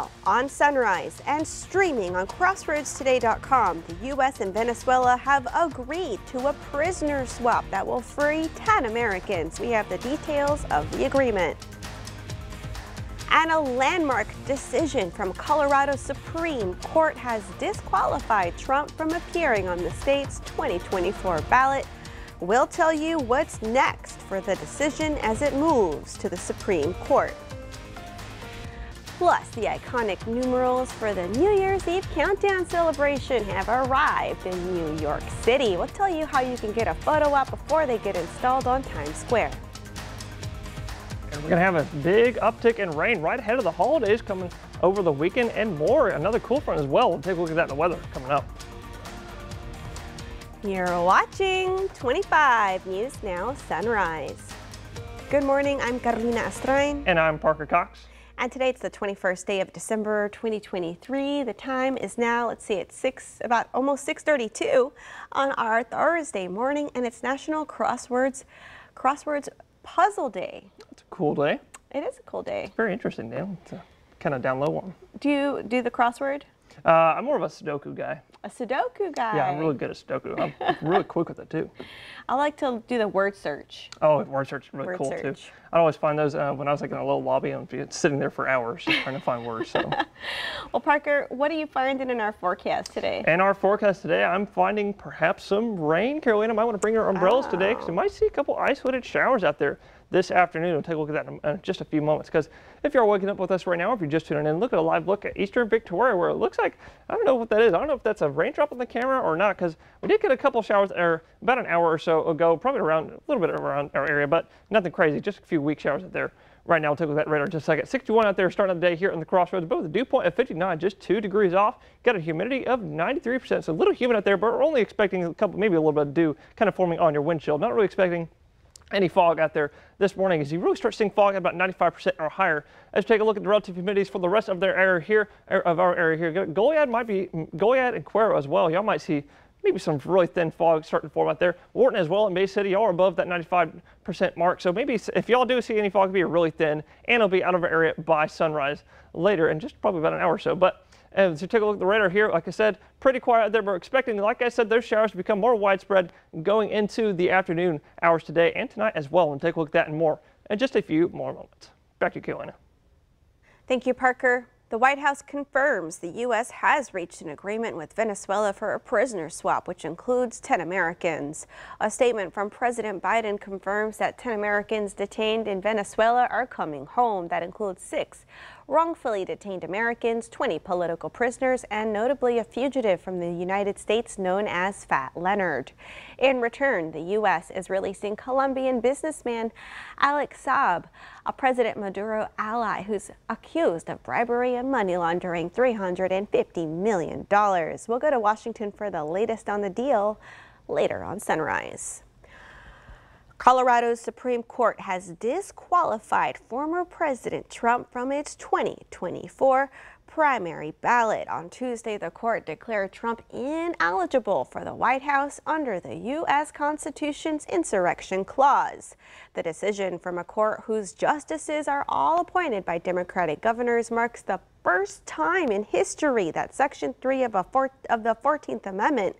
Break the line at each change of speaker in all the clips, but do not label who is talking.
Now, on Sunrise and streaming on CrossroadsToday.com, the U.S. and Venezuela have agreed to a prisoner swap that will free 10 Americans. We have the details of the agreement. And a landmark decision from Colorado Supreme Court has disqualified Trump from appearing on the state's 2024 ballot. We'll tell you what's next for the decision as it moves to the Supreme Court. Plus, the iconic numerals for the New Year's Eve countdown celebration have arrived in New York City. We'll tell you how you can get a photo op before they get installed on Times Square.
And we're going to have a big uptick in rain right ahead of the holidays coming over the weekend and more. Another cool front as well. We'll take a look at that in the weather coming up.
You're watching 25 News Now Sunrise. Good morning, I'm Carolina Astrain.
And I'm Parker Cox.
And today it's the 21st day of December 2023. The time is now, let's see, it's 6, about almost 6.32 on our Thursday morning, and it's National Crosswords, Crosswords Puzzle Day.
It's a cool day.
It is a cool day.
It's very interesting day. It's a kind of down low one.
Do you do the crossword?
Uh, I'm more of a Sudoku guy.
A Sudoku guy.
Yeah, I'm really good at Sudoku. I'm really quick with it too.
I like to do the word search.
Oh, word search is really
Word
cool
search.
too. I always find those uh, when I was like in a little lobby and be sitting there for hours just trying to find words. So,
Well, Parker, what are you finding in our forecast today?
In our forecast today, I'm finding perhaps some rain. Carolina might want to bring your umbrellas today because we might see a couple isolated showers out there this afternoon. We'll take a look at that in uh, just a few moments. Because if you're waking up with us right now, if you're just tuning in, look at a live look at Eastern Victoria where it looks like I don't know what that is. I don't know if that's a raindrop on the camera or not. Because we did get a couple showers there about an hour or so ago, probably around a little bit around our area, but nothing crazy. Just a few weak showers out there. Right now, we'll take a look at that radar in just a second. 61 out there starting the day here in the crossroads, but with a dew point of 59, just two degrees off. Got a humidity of 93%, so a little humid out there, but we're only expecting a couple, maybe a little bit of dew kind of forming on your windshield. Not really expecting any fog out there this morning as you really start seeing fog at about 95% or higher. As we take a look at the relative humidities for the rest of their area here, er, of our area here, Goliad might be, Goliad and Cuero as well. Y'all might see maybe some really thin fog starting to form out there. Wharton as well in Bay City, y'all are above that 95% mark. So maybe if y'all do see any fog, it'll be really thin and it'll be out of our area by sunrise later in just probably about an hour or so. But as so take a look at the radar here, like I said, pretty quiet out there. We're expecting, like I said, those showers to become more widespread going into the afternoon hours today and tonight as well. And take a look at that and more in just a few more moments. Back to you, Carolina.
Thank you, Parker. The White House confirms the U.S. has reached an agreement with Venezuela for a prisoner swap, which includes 10 Americans. A statement from President Biden confirms that 10 Americans detained in Venezuela are coming home. That includes six wrongfully detained Americans, 20 political prisoners, and notably a fugitive from the United States known as Fat Leonard. In return, the U.S. is releasing Colombian businessman Alex Saab, a President Maduro ally who's accused of bribery and money laundering $350 million. We'll go to Washington for the latest on the deal later on Sunrise. Colorado's Supreme Court has disqualified former President Trump from its 2024 primary ballot. On Tuesday, the court declared Trump ineligible for the White House under the U.S. Constitution's insurrection clause. The decision from a court whose justices are all appointed by Democratic governors marks the first time in history that Section 3 of, of the 14th Amendment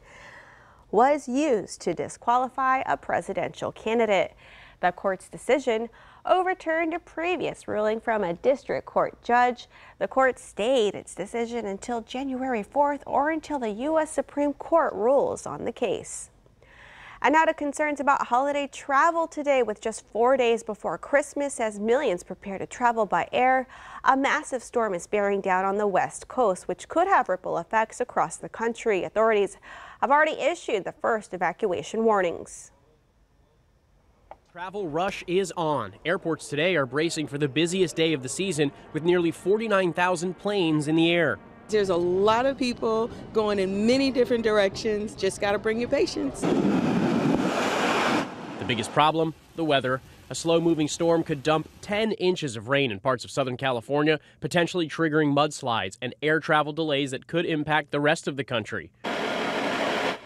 was used to disqualify a presidential candidate. The court's decision overturned a previous ruling from a district court judge. The court stayed its decision until January 4th or until the U.S. Supreme Court rules on the case. And now to concerns about holiday travel today with just four days before Christmas as millions prepare to travel by air. A massive storm is bearing down on the west coast, which could have ripple effects across the country. Authorities have already issued the first evacuation warnings.
Travel rush is on. Airports today are bracing for the busiest day of the season with nearly 49,000 planes in the air.
There's a lot of people going in many different directions. Just got to bring your patience.
Biggest problem the weather. A slow moving storm could dump 10 inches of rain in parts of Southern California, potentially triggering mudslides and air travel delays that could impact the rest of the country.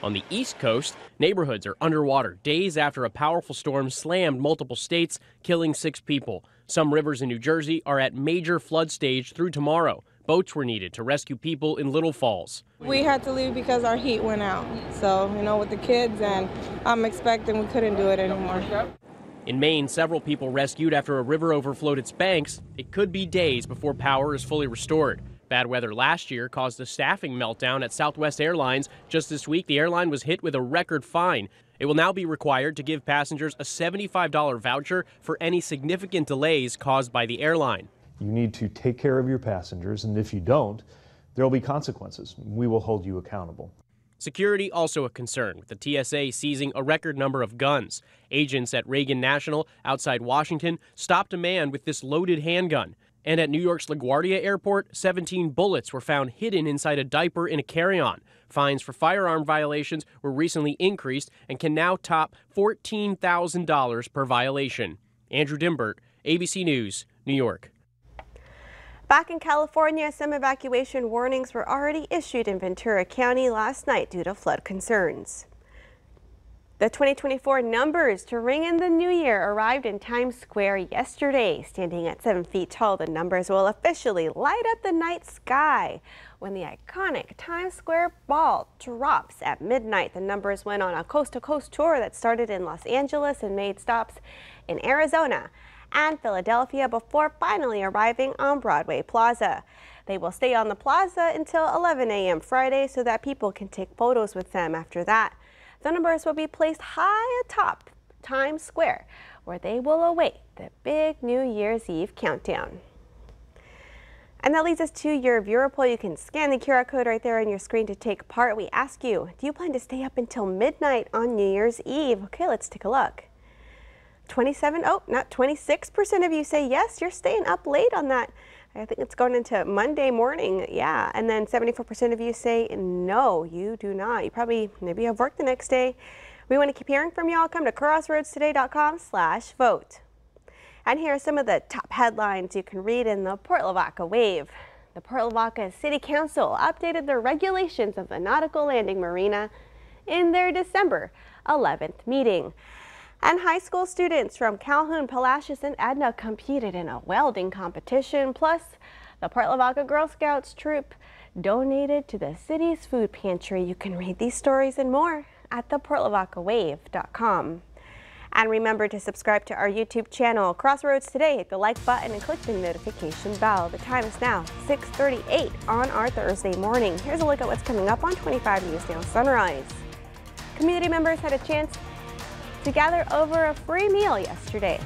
On the East Coast, neighborhoods are underwater days after a powerful storm slammed multiple states, killing six people. Some rivers in New Jersey are at major flood stage through tomorrow. Boats were needed to rescue people in Little Falls.
We had to leave because our heat went out. So, you know, with the kids, and I'm expecting we couldn't do it anymore.
In Maine, several people rescued after a river overflowed its banks. It could be days before power is fully restored. Bad weather last year caused a staffing meltdown at Southwest Airlines. Just this week, the airline was hit with a record fine. It will now be required to give passengers a $75 voucher for any significant delays caused by the airline.
You need to take care of your passengers, and if you don't, there will be consequences. We will hold you accountable.
Security also a concern, with the TSA seizing a record number of guns. Agents at Reagan National outside Washington stopped a man with this loaded handgun. And at New York's LaGuardia Airport, 17 bullets were found hidden inside a diaper in a carry on. Fines for firearm violations were recently increased and can now top $14,000 per violation. Andrew Dymburt, ABC News, New York.
Back in California, some evacuation warnings were already issued in Ventura County last night due to flood concerns. The 2024 numbers to ring in the new year arrived in Times Square yesterday. Standing at 7 feet tall, the numbers will officially light up the night sky. When the iconic Times Square ball drops at midnight, the numbers went on a coast-to-coast -coast tour that started in Los Angeles and made stops in Arizona and Philadelphia before finally arriving on Broadway Plaza. They will stay on the plaza until 11 a.m. Friday so that people can take photos with them after that. The numbers will be placed high atop Times Square, where they will await the big New Year's Eve countdown. And that leads us to your viewer poll. You can scan the QR code right there on your screen to take part. We ask you, do you plan to stay up until midnight on New Year's Eve? Okay, let's take a look. 27, oh, not 26% of you say yes, you're staying up late on that. I think it's going into Monday morning. Yeah. And then 74% of you say no, you do not. You probably, maybe have work the next day. We want to keep hearing from y'all. Come to crossroadstoday.com slash vote. And here are some of the top headlines you can read in the Port Lavaca Wave. The Port Lavaca City Council updated the regulations of the Nautical Landing Marina in their December 11th meeting. And high school students from Calhoun, Palacios, and Edna competed in a welding competition. Plus, the Port Lavaca Girl Scouts troop donated to the city's food pantry. You can read these stories and more at theportlavacawave.com. And remember to subscribe to our YouTube channel, Crossroads Today. Hit the like button and click the notification bell. The time is now 6.38 on our Thursday morning. Here's a look at what's coming up on 25 News Now Sunrise. Community members had a chance to gather over a free meal yesterday.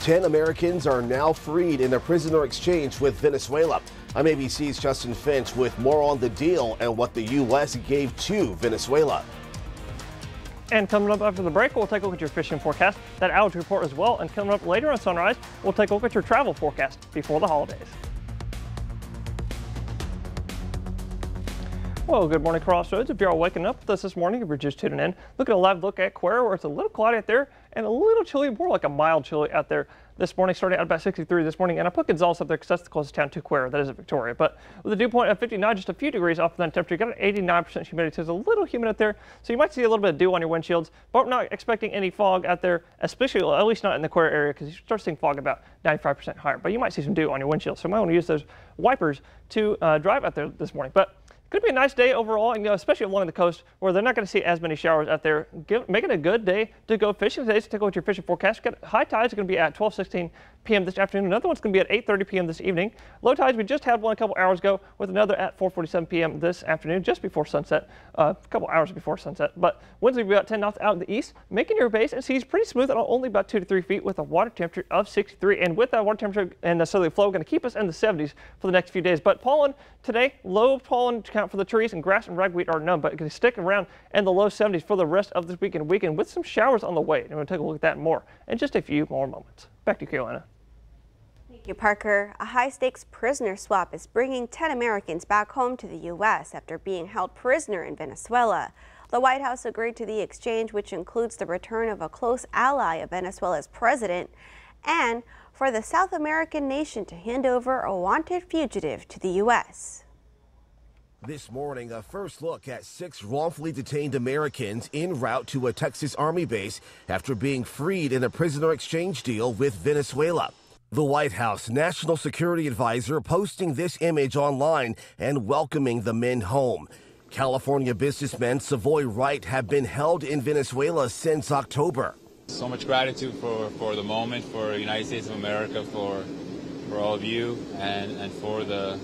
10 Americans are now freed in a prisoner exchange with Venezuela. I'm ABC's Justin Finch with more on the deal and what the U.S. gave to Venezuela.
And coming up after the break, we'll take a look at your fishing forecast, that outage report as well. And coming up later on Sunrise, we'll take a look at your travel forecast before the holidays. Well, good morning, Crossroads. If you're all waking up with us this morning, if you're just tuning in, look at a live look at Cuero, where it's a little cloudy out there and a little chilly, more like a mild chilly out there this morning, starting out about 63 this morning. And I put Gonzales up there because that's the closest town to Cuero. That is Victoria. But with a dew point of 59, just a few degrees off of that temperature, you got an 89% humidity. So it's a little humid out there. So you might see a little bit of dew on your windshields, but we're not expecting any fog out there, especially at least not in the Cuero area because you start seeing fog about 95% higher. But you might see some dew on your windshield. So you might want to use those wipers to uh, drive out there this morning. But could be a nice day overall, and, you know, especially along the coast where they're not going to see as many showers out there. Give, make it a good day to go fishing today. So take a look at your fishing forecast. Got, high tides are going to be at 12:16 p.m. this afternoon. Another one's going to be at 8:30 p.m. this evening. Low tides we just had one a couple hours ago, with another at 4:47 p.m. this afternoon, just before sunset, uh, a couple hours before sunset. But winds will be about 10 knots out in the east, making your base and seas pretty smooth at only about two to three feet, with a water temperature of 63. And with that water temperature and the southerly flow, going to keep us in the 70s for the next few days. But pollen today, low pollen count for the trees and grass and ragweed are none, but it to stick around in the low 70s for the rest of this weekend weekend with some showers on the way. And we'll take a look at that more in just a few more moments. Back to you, Carolina.
Thank you, Parker. A high-stakes prisoner swap is bringing 10 Americans back home to the U.S. after being held prisoner in Venezuela. The White House agreed to the exchange, which includes the return of a close ally of Venezuela's president and for the South American nation to hand over a wanted fugitive to the U.S.
This morning, a first look at six wrongfully detained Americans en route to a Texas Army base after being freed in a prisoner exchange deal with Venezuela. The White House National Security Advisor posting this image online and welcoming the men home. California businessman Savoi Wright have been held in Venezuela since October.
So much gratitude for, for the moment, for the United States of America, for, for all of you, and, and for the,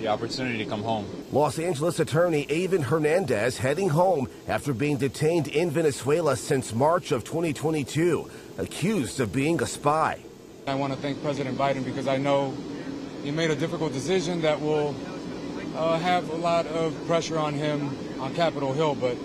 the opportunity to come home.
Los Angeles attorney Eyvin Hernandez heading home after being detained in Venezuela since March of 2022, accused of being a spy.
I want to thank President Biden because I know he made a difficult decision that will uh, have a lot of pressure on him on Capitol Hill, but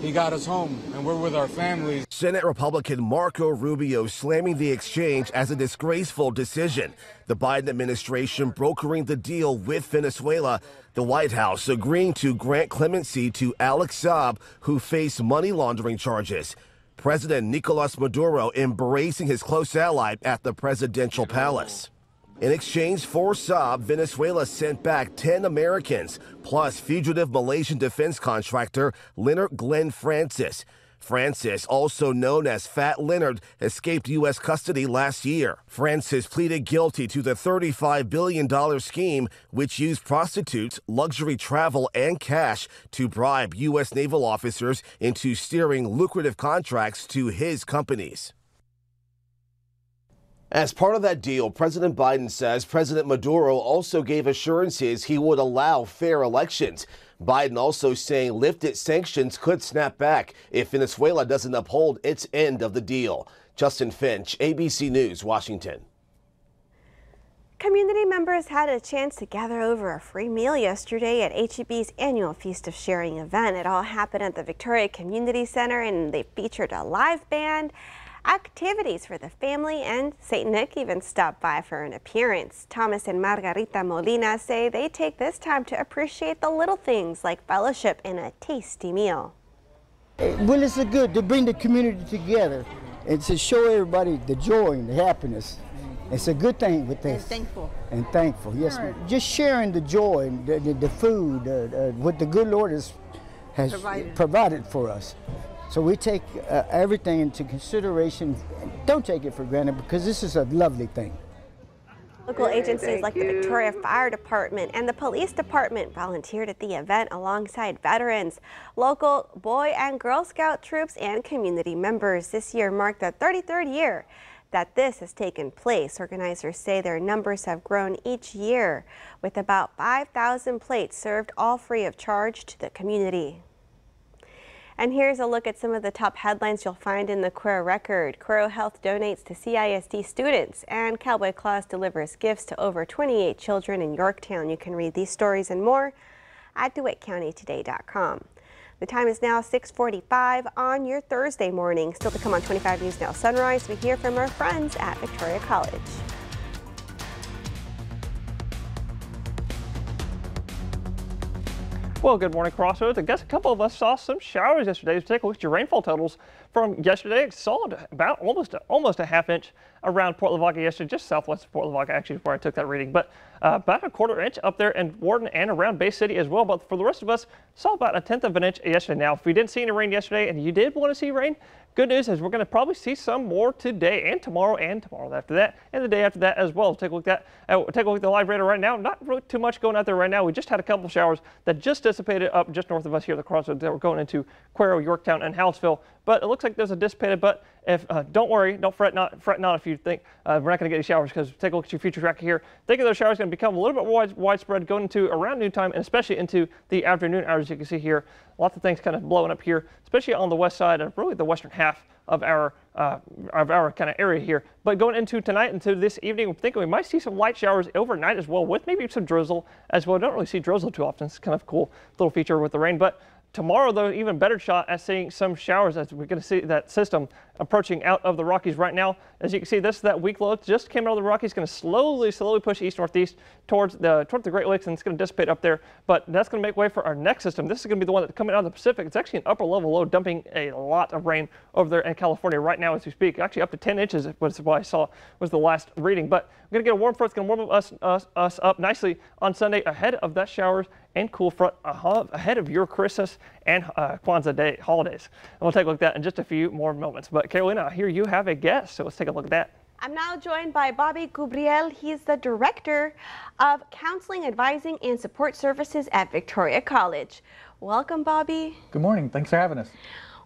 he got us home and we're with our families.
Senate Republican Marco Rubio slamming the exchange as a disgraceful decision. The Biden administration brokering the deal with Venezuela. The White House agreeing to grant clemency to Alex Saab, who faced money laundering charges. President Nicolas Maduro embracing his close ally at the presidential palace. In exchange for Saab, Venezuela sent back 10 Americans, plus fugitive Malaysian defense contractor Leonard Glenn Francis. Francis, also known as Fat Leonard, escaped U.S. custody last year. Francis pleaded guilty to the $35 billion scheme, which used prostitutes, luxury travel, and cash to bribe U.S. naval officers into steering lucrative contracts to his companies. As part of that deal, President Biden says President Maduro also gave assurances he would allow fair elections. Biden also saying lifted sanctions could snap back if Venezuela doesn't uphold its end of the deal. Justin Finch, ABC News, Washington.
Community members had a chance to gather over a free meal yesterday at HEB's annual Feast of Sharing event. It all happened at the Victoria Community Center and they featured a live band activities for the family, and St. Nick even stopped by for an appearance. Thomas and Margarita Molina say they take this time to appreciate the little things like fellowship and a tasty meal.
Well, it's a good to bring the community together and to show everybody the joy and the happiness. It's a good thing with this.
And thankful.
And thankful, yes. Right. Just sharing the joy and the, the, the food, uh, uh, what the good Lord has, has provided. provided for us. So we take uh, everything into consideration. Don't take it for granted because this is a lovely thing.
Local agencies like the Victoria Fire Department and the Police Department volunteered at the event alongside veterans, local Boy and Girl Scout troops, and community members. This year marked the 33rd year that this has taken place. Organizers say their numbers have grown each year, with about 5,000 plates served all free of charge to the community. And here's a look at some of the top headlines you'll find in the Cuero Record. Cuero Health donates to CISD students, and Cowboy Claus delivers gifts to over 28 children in Yorktown. You can read these stories and more at DeWittCountyToday.com. The time is now 645 on your Thursday morning. Still to come on 25 News Now Sunrise, we hear from our friends at Victoria College.
Well, good morning, Crossroads. I guess a couple of us saw some showers yesterday. Let's take a look at your rainfall totals from yesterday. Saw about almost almost a half inch around Port Lavaca yesterday, just southwest of Port Lavaca, actually, where I took that reading. But uh, about a quarter inch up there in Wharton and around Bay City as well. But for the rest of us, saw about a tenth of an inch yesterday. Now, if we didn't see any rain yesterday and you did want to see rain, Good news is we're going to probably see some more today and tomorrow and tomorrow after that and the day after that as well. Take a look at that. Uh, take a look at the live radar right now. Not really too much going out there right now. We just had a couple showers that just dissipated up just north of us here at the crossroads that were going into Cuero, Yorktown, and Hallettsville. But it looks like there's a dissipated. But if uh, don't worry, don't fret not fret not if you think uh, we're not going to get any showers because take a look at your future tracker here. Think of those showers going to become a little bit wide, widespread going into around noontime and especially into the afternoon hours. You can see here, lots of things kind of blowing up here, especially on the west side and really the western half of our uh, of our kind of area here. But going into tonight into this evening, I'm thinking we might see some light showers overnight as well, with maybe some drizzle as well. Don't really see drizzle too often. It's kind of cool little feature with the rain, but Tomorrow, though, even better shot at seeing some showers as we're going to see that system approaching out of the Rockies right now. As you can see, this is that weak low just came out of the Rockies, going to slowly, slowly push east-northeast towards the towards the Great Lakes, and it's going to dissipate up there. But that's going to make way for our next system. This is going to be the one that's coming out of the Pacific. It's actually an upper-level low, dumping a lot of rain over there in California right now as we speak. Actually, up to 10 inches was what I saw was the last reading. But we're going to get a warm front. It's going to warm us, us, us up nicely on Sunday ahead of that showers and cool front ahead of your Christmas and uh, Kwanzaa Day holidays. And we'll take a look at that in just a few more moments. But Carolina, I hear you have a guest, so let's take a look at that.
I'm now joined by Bobby Gubriel. He's the Director of Counseling, Advising, and Support Services at Victoria College. Welcome, Bobby.
Good morning. Thanks for having us.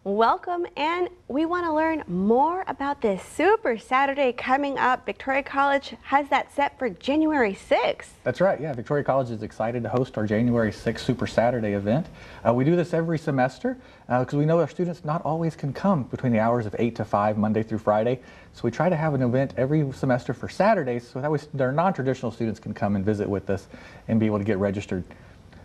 Welcome, and we want to learn more about this Super Saturday coming up. Victoria College has that set for January 6th.
That's right, yeah. Victoria College is excited to host our January 6th Super Saturday event. Uh, we do this every semester because uh, we know our students not always can come between the hours of 8 to 5, Monday through Friday. So we try to have an event every semester for Saturdays so that way their non-traditional students can come and visit with us and be able to get registered.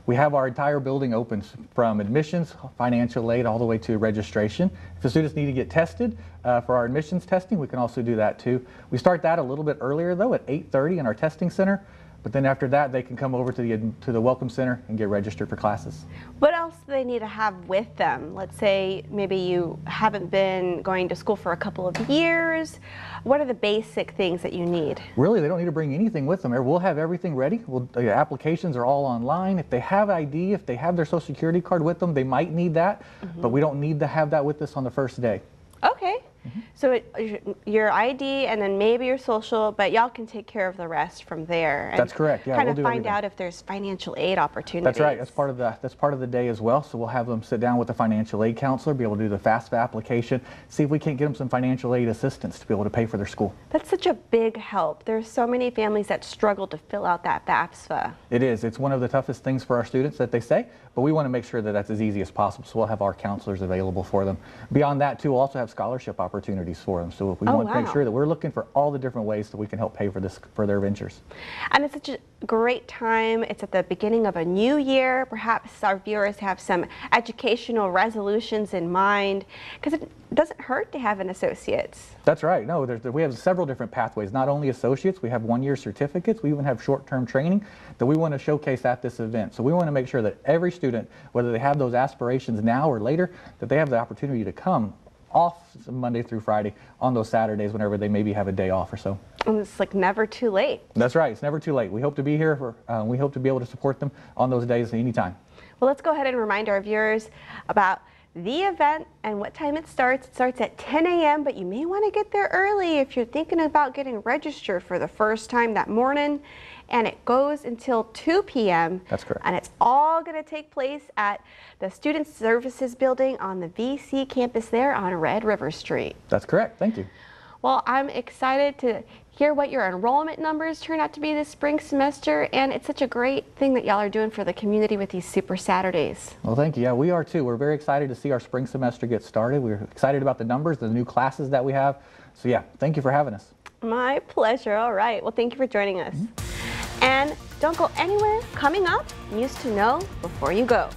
We have our entire building open from admissions, financial aid, all the way to registration. If the students need to get tested uh, for our admissions testing, we can also do that too. We start that a little bit earlier though at 8.30 in our testing center. But then after that, they can come over to the, to the Welcome Center and get registered for classes.
What else do they need to have with them? Let's say maybe you haven't been going to school for a couple of years. What are the basic things that you need?
Really, they don't need to bring anything with them. We'll have everything ready. We'll, the applications are all online. If they have ID, if they have their social security card with them, they might need that, mm -hmm. but we don't need to have that with us on the first day.
Okay. Mm -hmm. So it, your ID and then maybe your social, but y'all can take care of the rest from there.
that's correct. Yeah,
kind
we'll
of find
everything.
out if there's financial aid opportunities.
That's right. That's part of the that's part of the day as well. So we'll have them sit down with the financial aid counselor, be able to do the FAFSA application, see if we can't get them some financial aid assistance to be able to pay for their school.
That's such a big help. There's so many families that struggle to fill out that FAFSA.
It is. It's one of the toughest things for our students that they say, but we want to make sure that that's as easy as possible. So we'll have our counselors available for them. Beyond that, too, we'll also have scholarship opportunities for them. So we
oh,
want
wow.
to make sure that we're looking for all the different ways that we can help pay for this for their ventures.
And it's such a great time. It's at the beginning of a new year. Perhaps our viewers have some educational resolutions in mind because it doesn't hurt to have an associate's.
That's right. No, we have several different pathways. Not only associates, we have one-year certificates. We even have short-term training that we want to showcase at this event. So we want to make sure that every student, whether they have those aspirations now or later, that they have the opportunity to come off Monday through Friday on those Saturdays whenever they maybe have a day off or so.
And it's like never too late.
That's right. It's never too late. We hope to be here. For, uh, we hope to be able to support them on those days anytime.
Well, let's go ahead and remind our viewers about the event and what time it starts. It starts at 10 a.m., but you may want to get there early if you're thinking about getting registered for the first time that morning. And it goes until 2 p.m.
That's correct.
And it's all going to take place at the Student Services Building on the VC campus there on Red River Street.
That's correct. Thank you.
Well, I'm excited to hear what your enrollment numbers turn out to be this spring semester. And it's such a great thing that y'all are doing for the community with these Super Saturdays.
Well, thank you. Yeah, we are too. We're very excited to see our spring semester get started. We're excited about the numbers, the new classes that we have. So yeah, thank you for having us.
My pleasure. All right. Well, thank you for joining us. Mm -hmm. And don't go anywhere. Coming up, news to know before you go.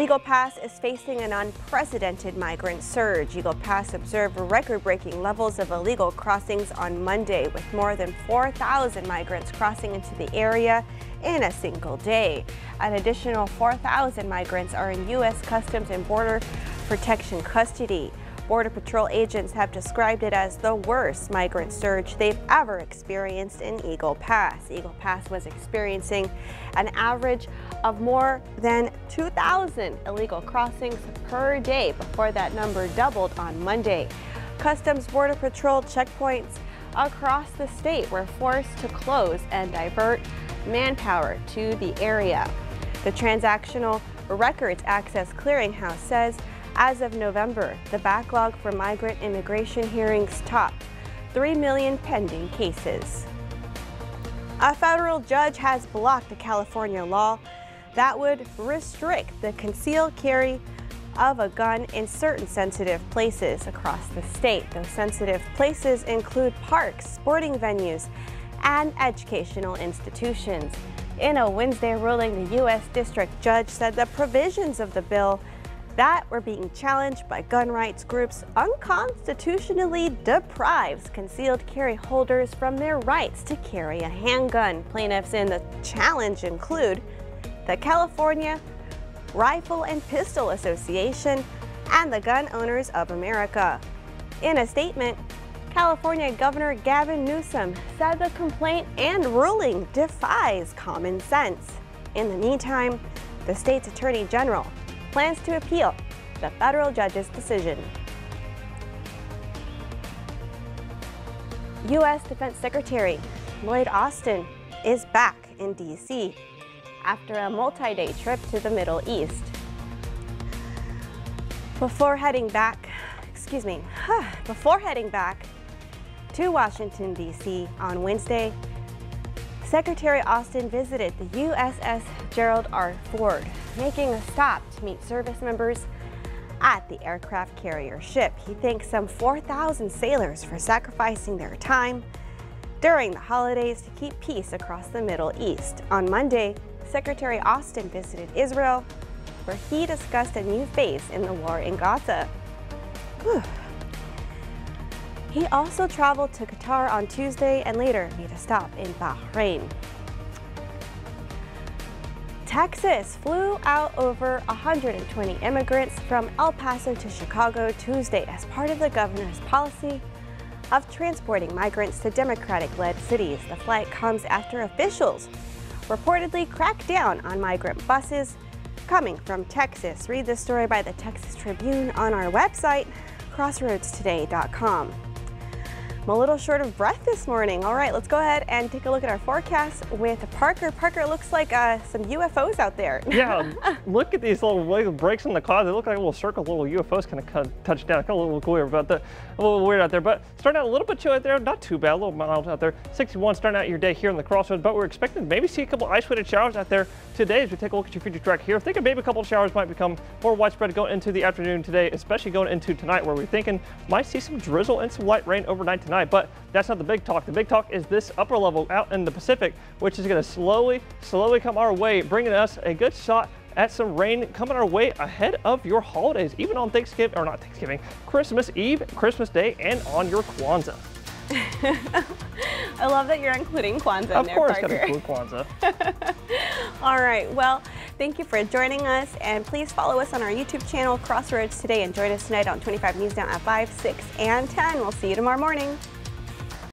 Eagle Pass is facing an unprecedented migrant surge. Eagle Pass observed record-breaking levels of illegal crossings on Monday, with more than 4,000 migrants crossing into the area in a single day. An additional 4,000 migrants are in U.S. Customs and Border Protection custody. Border Patrol agents have described it as the worst migrant surge they've ever experienced in Eagle Pass. Eagle Pass was experiencing an average of more than 2,000 illegal crossings per day before that number doubled on Monday. Customs Border Patrol checkpoints across the state were forced to close and divert manpower to the area. The Transactional Records Access Clearinghouse says as of November, the backlog for migrant immigration hearings topped 3 million pending cases. A federal judge has blocked a California law that would restrict the concealed carry of a gun in certain sensitive places across the state. Those sensitive places include parks, sporting venues, and educational institutions. In a Wednesday ruling, the U.S. District Judge said the provisions of the bill that were being challenged by gun rights groups unconstitutionally deprives concealed carry holders from their rights to carry a handgun. Plaintiffs in the challenge include the California Rifle and Pistol Association, and the gun owners of America. In a statement, California Governor Gavin Newsom said the complaint and ruling defies common sense. In the meantime, the state's attorney general plans to appeal the federal judge's decision. U.S. Defense Secretary Lloyd Austin is back in D.C. after a multi-day trip to the Middle East. Before heading back, excuse me, before heading back to Washington, D.C. on Wednesday, Secretary Austin visited the USS Gerald R. Ford, making a stop to meet service members at the aircraft carrier ship. He thanks some 4,000 sailors for sacrificing their time during the holidays to keep peace across the Middle East. On Monday, Secretary Austin visited Israel, where he discussed a new phase in the war in Gaza. Whew. He also traveled to Qatar on Tuesday and later made a stop in Bahrain. Texas flew out over 120 immigrants from El Paso to Chicago Tuesday as part of the governor's policy of transporting migrants to Democratic-led cities. The flight comes after officials reportedly cracked down on migrant buses coming from Texas. Read the story by the Texas Tribune on our website, crossroadstoday.com. I'm a little short of breath this morning. All right, let's go ahead and take a look at our forecast with Parker. Parker, looks like uh, some UFOs out there.
yeah, look at these little breaks in the clouds. They look like little circle, little UFOs kind of touch down. Kind of a little weird, but the, a little weird out there. But starting out a little bit chilly out there, not too bad, a little mild out there. 61 starting out your day here in the crossroads, but we're expecting to maybe see a couple isolated showers out there today as we take a look at your future track here. Thinking maybe a couple showers might become more widespread going into the afternoon today, especially going into tonight where we're thinking might see some drizzle and some light rain overnight tonight. But that's not the big talk. The big talk is this upper level out in the Pacific, which is going to slowly, slowly come our way, bringing us a good shot at some rain coming our way ahead of your holidays, even on Thanksgiving, or not Thanksgiving, Christmas Eve, Christmas Day, and on your Kwanzaa.
I love that you're including Kwanzaa
of
there,
course,
Parker.
gotta include Kwanzaa.
All right, well, thank you for joining us, and please follow us on our YouTube channel, Crossroads Today, and join us tonight on 25 News Now at 5, 6, and 10. We'll see you tomorrow morning.